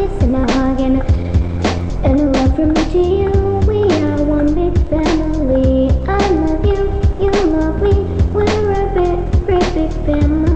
kiss in my again. And a love from me to you, we are one big family. I love you, you love me, we're a big, big, big family.